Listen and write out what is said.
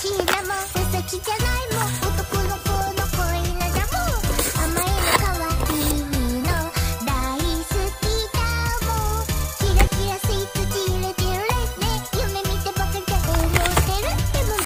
Cinema.